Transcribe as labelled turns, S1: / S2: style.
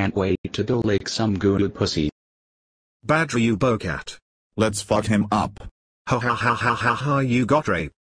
S1: can't wait to go lick some good pussy.
S2: Badr you bocat.
S3: Let's fuck him up.
S2: Ha ha ha ha ha ha you got raped.